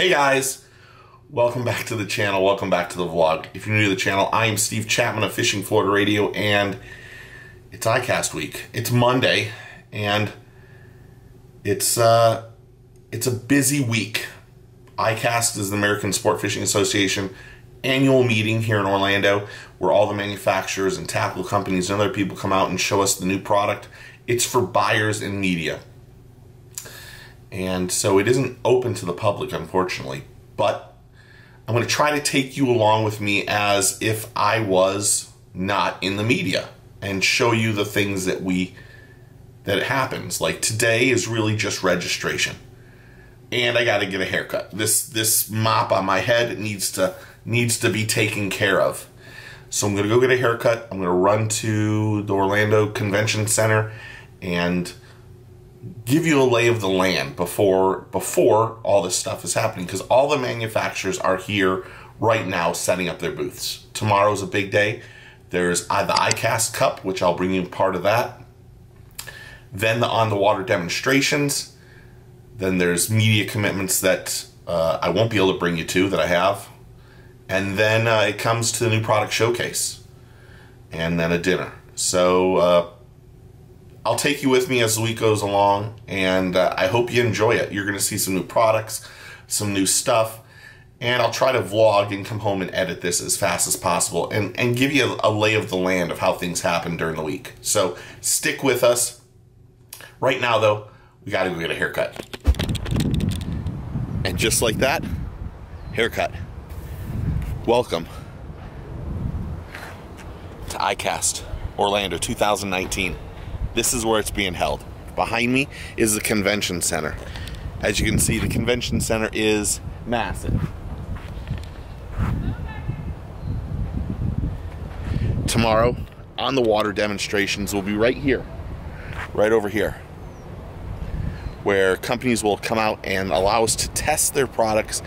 Hey guys, welcome back to the channel. Welcome back to the vlog. If you're new to the channel, I am Steve Chapman of Fishing Florida Radio, and it's ICAST week. It's Monday, and it's uh, it's a busy week. ICAST is the American Sport Fishing Association annual meeting here in Orlando, where all the manufacturers and tackle companies and other people come out and show us the new product. It's for buyers and media. And so it isn't open to the public, unfortunately. But I'm going to try to take you along with me as if I was not in the media and show you the things that we that happens. Like today is really just registration. And I got to get a haircut. This this mop on my head needs to needs to be taken care of. So I'm going to go get a haircut. I'm going to run to the Orlando Convention Center and give you a lay of the land before before all this stuff is happening because all the manufacturers are here right now setting up their booths. Tomorrow's a big day. There's the ICAST Cup, which I'll bring you part of that. Then the on the water demonstrations. Then there's media commitments that uh, I won't be able to bring you to that I have. And then uh, it comes to the new product showcase. And then a dinner. So uh, I'll take you with me as the week goes along, and uh, I hope you enjoy it. You're going to see some new products, some new stuff, and I'll try to vlog and come home and edit this as fast as possible and, and give you a, a lay of the land of how things happen during the week. So stick with us. Right now, though, we got to go get a haircut. And just like that, haircut. Welcome to ICAST Orlando 2019. This is where it's being held. Behind me is the convention center. As you can see, the convention center is massive. Tomorrow, on the water demonstrations will be right here, right over here, where companies will come out and allow us to test their products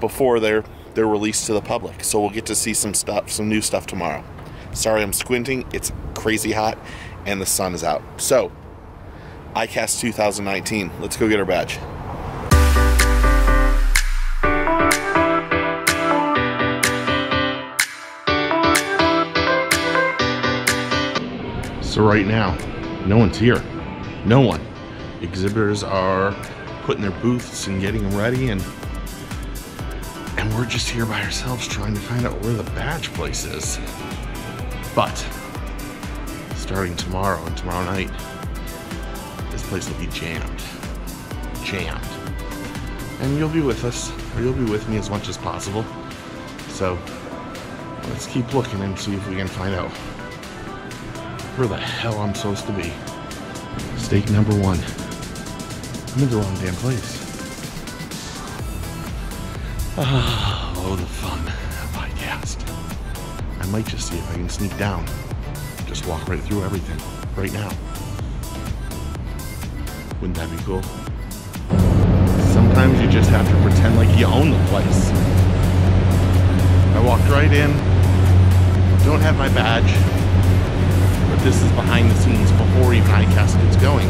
before they're they're released to the public. So we'll get to see some stuff, some new stuff tomorrow. Sorry, I'm squinting. It's crazy hot and the sun is out. So, ICAST 2019. Let's go get our badge. So right now, no one's here. No one. Exhibitors are putting their booths and getting them ready and and we're just here by ourselves trying to find out where the badge place is. But starting tomorrow and tomorrow night, this place will be jammed. Jammed. And you'll be with us, or you'll be with me as much as possible. So, let's keep looking and see if we can find out where the hell I'm supposed to be. Stake number one. I'm in the wrong damn place. Ah, oh, the fun. I might just see if I can sneak down just walk right through everything right now. Wouldn't that be cool? Sometimes you just have to pretend like you own the place. I walked right in, don't have my badge, but this is behind the scenes before even ICAST gets going.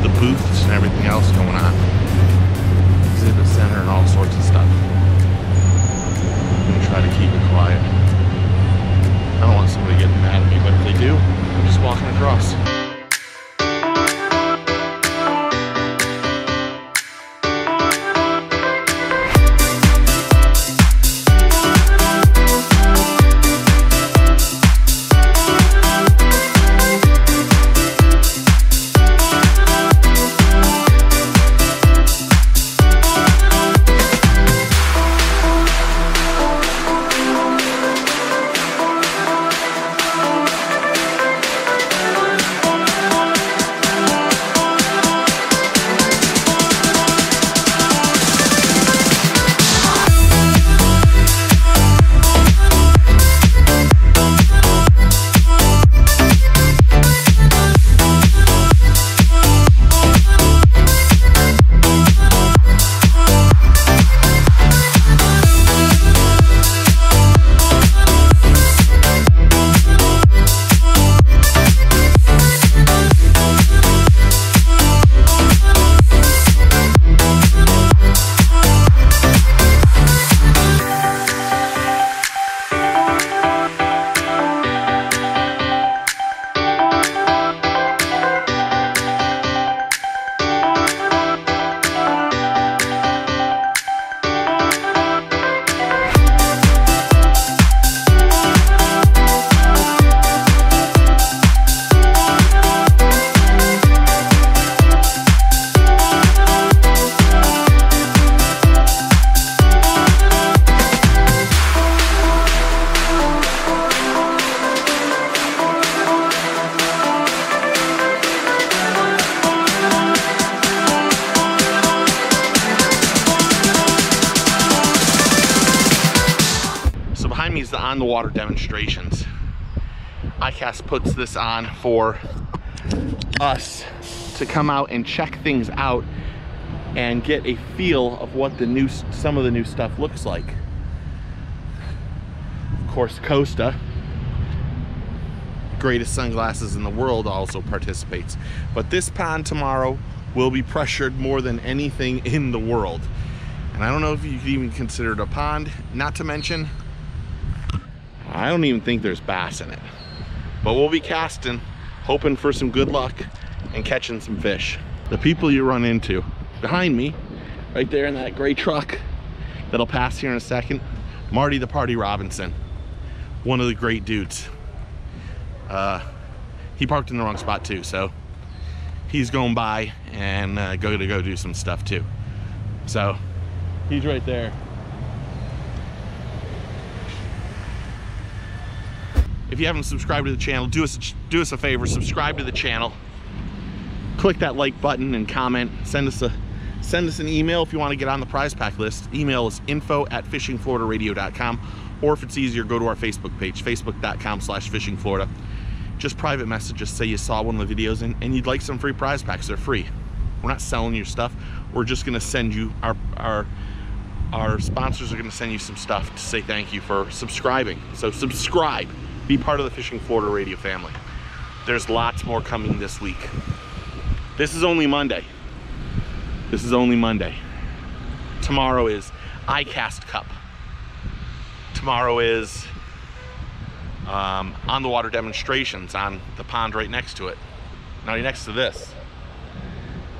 The booths and everything else going on. Exhibit center and all sorts of stuff. I'm gonna try to keep it quiet. Is the on the water demonstrations. ICAST puts this on for us to come out and check things out and get a feel of what the new some of the new stuff looks like. Of course, Costa, greatest sunglasses in the world, also participates. But this pond tomorrow will be pressured more than anything in the world. And I don't know if you could even consider it a pond, not to mention, I don't even think there's bass in it. But we'll be casting, hoping for some good luck and catching some fish. The people you run into behind me, right there in that gray truck that'll pass here in a second, Marty the Party Robinson, one of the great dudes. Uh, he parked in the wrong spot too, so he's going by and uh, go to go do some stuff too. So he's right there. If you haven't subscribed to the channel, do us do us a favor, subscribe to the channel. Click that like button and comment. Send us a send us an email if you want to get on the prize pack list. Email is info at fishingfloridaradio.com or if it's easier, go to our Facebook page, facebook.com slash fishingflorida. Just private message, just say you saw one of the videos and, and you'd like some free prize packs. They're free. We're not selling your stuff. We're just gonna send you our our our sponsors are gonna send you some stuff to say thank you for subscribing. So subscribe be part of the Fishing Florida radio family. There's lots more coming this week. This is only Monday. This is only Monday. Tomorrow is ICAST Cup. Tomorrow is um, on the water demonstrations on the pond right next to it. Now next to this.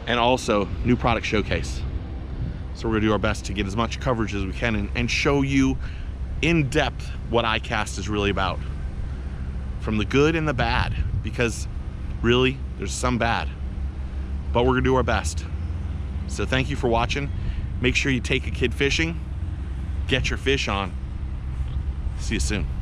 And also new product showcase. So we're gonna do our best to get as much coverage as we can and, and show you in depth what ICAST is really about from the good and the bad because really there's some bad but we're gonna do our best. So thank you for watching. Make sure you take a kid fishing get your fish on. See you soon